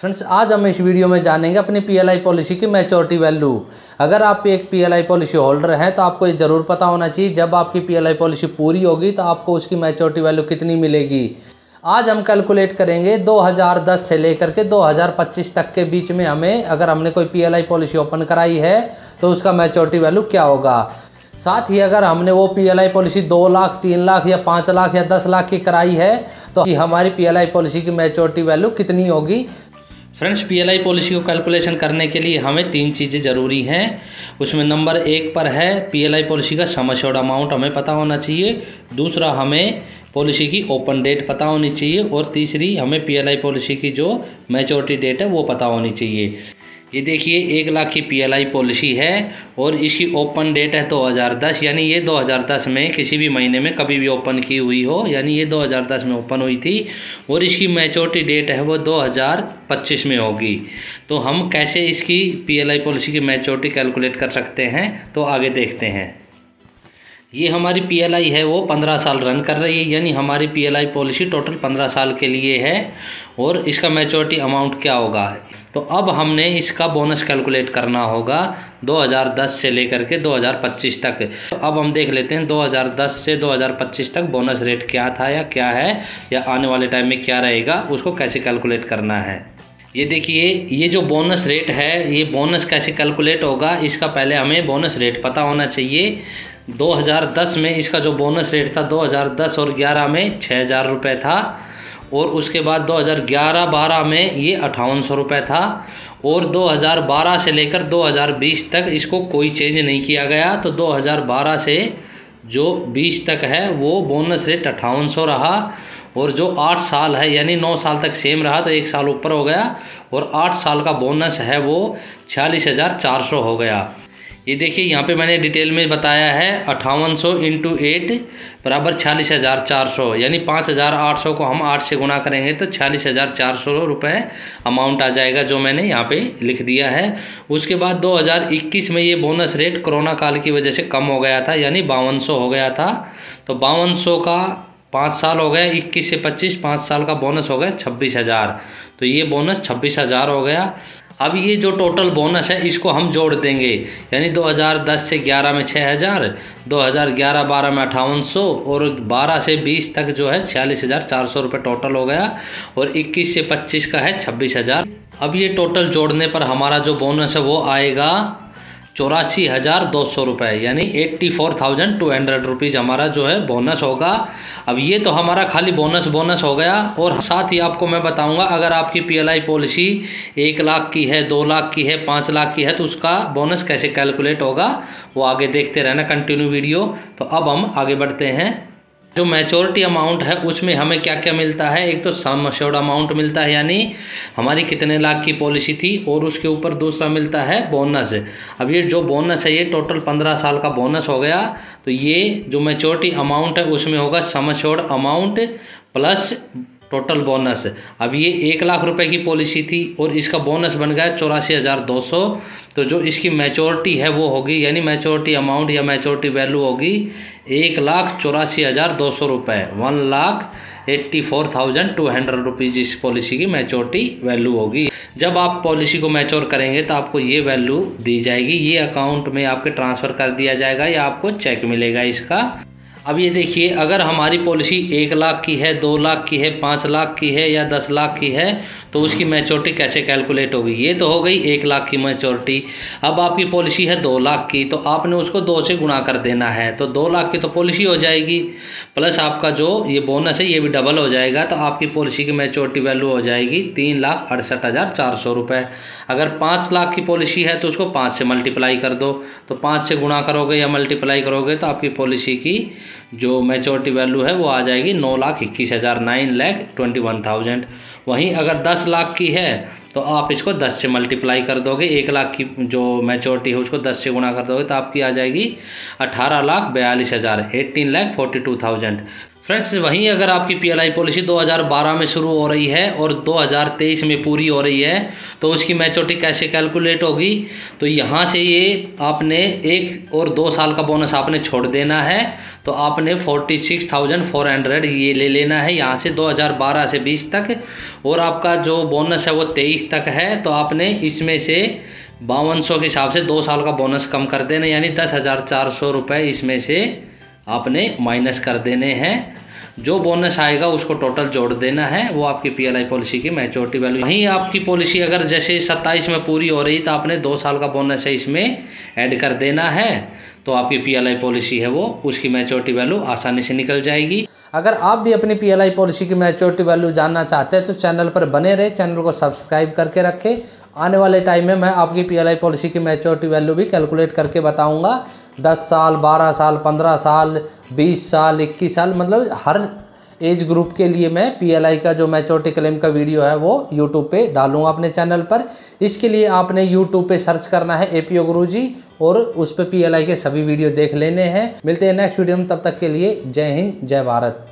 Friends, आज हम इस वीडियो में जानेंगे अपनी पीएलआई पॉलिसी की मैच्योरिटी वैल्यू अगर आप एक पीएलआई पॉलिसी होल्डर हैं तो आपको ये ज़रूर पता होना चाहिए, जब आपकी पीएलआई पॉलिसी पूरी होगी तो आपको उसकी मैच्योरिटी वैल्यू कितनी मिलेगी। आज हम कैलकुलेट करेंगे 2010 से लेकर के 2025 तक के बीच में हमें, अगर हमने कोई पीएलआई पॉलिसी ओपन कराई है तो उसका मैच्योरिटी वैल्यू क्या होगा? साथ ही अगर हमने वो पीएलआई पॉलिसी दो लाख, तीन लाख या पाँच लाख या दस लाख की कराई है तो हमारी पीएलआई पॉलिसी की मैच्योरिटी वैल्यू कितनी होगी? फ्रेंड्स पीएलआई पॉलिसी को कैलकुलेशन करने के लिए हमें तीन चीज़ें ज़रूरी हैं। उसमें नंबर एक पर है पीएलआई पॉलिसी का सम एश्योर्ड अमाउंट हमें पता होना चाहिए। दूसरा, हमें पॉलिसी की ओपन डेट पता होनी चाहिए। और तीसरी, हमें पीएलआई पॉलिसी की जो मैच्योरिटी डेट है, वो पता होनी चाहिए। ये देखिए, एक लाख की पीएलआई पॉलिसी है और इसकी ओपन डेट है 2010 यानी ये 2010 में किसी भी महीने में कभी भी ओपन की हुई हो, यानी ये 2010 में ओपन हुई थी और इसकी मैच्योरिटी डेट है वो 2025 में होगी। तो हम कैसे इसकी पीएलआई पॉलिसी की मैच्योरिटी कैलकुलेट कर सकते हैं? तो आगे देखते हैं। ये हमारी पीएलआई है, वो पंद्रह साल रन कर रही है, यानी हमारी पीएलआई पॉलिसी टोटल पंद्रह साल के लिए है, और इसका मैच्योरिटी अमाउंट क्या होगा? तो अब हमने इसका बोनस कैलकुलेट करना होगा 2010 से लेकर के 2025 तक। तो अब हम देख लेते हैं 2010 से 2025 तक बोनस रेट क्या था या क्या है, या आने वाले टाइम में क्या रहेगा, उसको कैसे कैलकुलेट करना है। ये देखिए, ये जो बोनस रेट है, ये बोनस कैसे कैलकुलेट होगा, इसका पहले हमें बोनस रेट पता होना चाहिए। 2010 में इसका जो बोनस रेट था 2010 और 11 में छः हज़ार रुपये था और उसके बाद 2011-12 में ये अट्ठावन सौ रुपये था और 2012 से लेकर 2020 तक इसको कोई चेंज नहीं किया गया। तो 2012 से जो 20 तक है, वो बोनस रेट अट्ठावन सौ रहा और जो आठ साल है, यानी नौ साल तक सेम रहा तो एक साल ऊपर हो गया और आठ साल का बोनस है वो छियालीस हज़ार चार सौ हो गया। ये देखिए, यहाँ पे मैंने डिटेल में बताया है, अट्ठावन सौ इंटू एट बराबर छियालीस हज़ार चार सौ, यानी पाँच हज़ार आठ सौ को हम आठ से गुना करेंगे तो छियालीस हज़ार चार सौ रुपये अमाउंट आ जाएगा जो मैंने यहाँ पे लिख दिया है। उसके बाद 2021 में ये बोनस रेट कोरोना काल की वजह से कम हो गया था, यानी बावन हो गया था। तो बावन का पाँच साल हो गया, इक्कीस से पच्चीस, पाँच साल का बोनस हो गया छब्बीस हज़ार। तो ये बोनस छब्बीस हज़ार हो गया। अब ये जो टोटल बोनस है, इसको हम जोड़ देंगे। यानी 2010 से 11 में 6000 2011 12 में अठावन और 12 से 20 तक जो है छियालीस हज़ार चार सौ रुपये टोटल हो गया, और 21 से 25 का है छब्बीस हज़ार। अब ये टोटल जोड़ने पर हमारा जो बोनस है वो आएगा चौरासी हज़ार दो सौ रुपये यानी eighty four thousand two hundred rupees हमारा जो है बोनस होगा। अब ये तो हमारा खाली बोनस बोनस हो गया, और साथ ही आपको मैं बताऊँगा, अगर आपकी पीएलआई पॉलिसी एक लाख की है, दो लाख की है, पाँच लाख की है तो उसका बोनस कैसे कैलकुलेट होगा, वो आगे देखते रहना कंटिन्यू वीडियो तो अब हम आगे बढ़ते हैं। जो मैच्योरिटी अमाउंट है, उसमें हमें क्या क्या मिलता है? एक तो सम अश्योर्ड अमाउंट मिलता है, यानी हमारी कितने लाख की पॉलिसी थी, और उसके ऊपर दूसरा मिलता है बोनस अब ये जो बोनस है, ये टोटल पंद्रह साल का बोनस हो गया तो ये जो मैच्योरिटी अमाउंट है, उसमें होगा sum assured amount plus total bonus. अब ये एक लाख रुपए की पॉलिसी थी और इसका बोनस बन गया चौरासी हज़ार दो सौ। तो जो इसकी मैच्योरिटी है वो होगी, यानी मैच्योरिटी अमाउंट या मैच्योरिटी वैल्यू होगी एक लाख चौरासी हज़ार दो सौ रुपये one lakh eighty four thousand two hundred rupees इस पॉलिसी की मैच्योरिटी वैल्यू होगी। जब आप पॉलिसी को मैच्योर करेंगे तो आपको ये वैल्यू दी जाएगी। ये अकाउंट में आपके ट्रांसफ़र कर दिया जाएगा या आपको चेक मिलेगा इसका। अब ये देखिए, अगर हमारी पॉलिसी एक लाख की है, दो लाख की है, पाँच लाख की है या दस लाख की है तो उसकी मैच्योरिटी कैसे कैलकुलेट होगी? ये तो हो गई एक लाख की मैच्योरिटी। अब आपकी पॉलिसी है दो लाख की तो आपने उसको दो से गुणा कर देना है तो दो लाख की तो पॉलिसी हो जाएगी। प्लस आपका जो ये बोनस है, ये भी डबल हो जाएगा तो आपकी पॉलिसी की मैच्योरिटी वैल्यू हो जाएगी तीन लाख अड़सठ हज़ार चार सौ रुपये अगर पाँच लाख की पॉलिसी है तो उसको पाँच से मल्टीप्लाई कर दो तो पाँच से गुणा करोगे या मल्टीप्लाई करोगे तो आपकी पॉलिसी की जो मेचोरिटी वैल्यू है, वो आ जाएगी नौ लाख इक्कीस हज़ार nine lakh twenty one thousand वहीं अगर दस लाख की है तो आप इसको दस से मल्टीप्लाई कर दोगे। एक लाख की जो मेचोरिटी है, उसको दस से गुणा कर दोगे तो आपकी आ जाएगी अठारह लाख बयालीस हज़ार eighteen lakh forty two thousand friends वहीं अगर आपकी पीएलआई पॉलिसी 2012 में शुरू हो रही है और 2023 में पूरी हो रही है तो उसकी मैच्योरिटी कैसे कैलकुलेट होगी? तो यहाँ से ये आपने एक और दो साल का बोनस आपने छोड़ देना है तो आपने forty six thousand four hundred ये ले लेना है यहाँ से 2012 से 20 तक, और आपका जो बोनस है वो 23 तक है तो आपने इसमें से बावन के हिसाब से दो साल का बोनस कम कर देना, यानी दस हज़ार चार सौ रुपये इसमें से आपने माइनस कर देने हैं। जो बोनस आएगा, उसको टोटल जोड़ देना है। वो आपकी पीएलआई पॉलिसी की मैच्योरिटी वैल्यू वहीं आपकी पॉलिसी अगर जैसे सत्ताईस में पूरी हो रही तो आपने दो साल का बोनस है, इसमें ऐड कर देना है। तो आपकी पीएलआई पॉलिसी है वो, उसकी मैच्योरिटी वैल्यू आसानी से निकल जाएगी। अगर आप भी अपनी पीएलआई पॉलिसी की मैच्योरिटी वैल्यू जानना चाहते हैं तो चैनल पर बने रहे चैनल को सब्सक्राइब करके रखें। आने वाले टाइम में मैं आपकी पीएलआई पॉलिसी की मैच्योरिटी वैल्यू भी कैलकुलेट करके बताऊँगा। दस साल, बारह साल, पंद्रह साल, बीस साल, इक्कीस साल मतलब हर एज ग्रुप के लिए मैं पीएलआई का जो मैचोरिटी क्लेम का वीडियो है वो यूट्यूब पे डालूँगा अपने चैनल पर। इसके लिए आपने यूट्यूब पे सर्च करना है एपीओ गुरु जी और उस पर पीएलआई के सभी वीडियो देख लेने हैं। मिलते हैं नेक्स्ट वीडियो में, तब तक के लिए जय हिंद, जय भारत।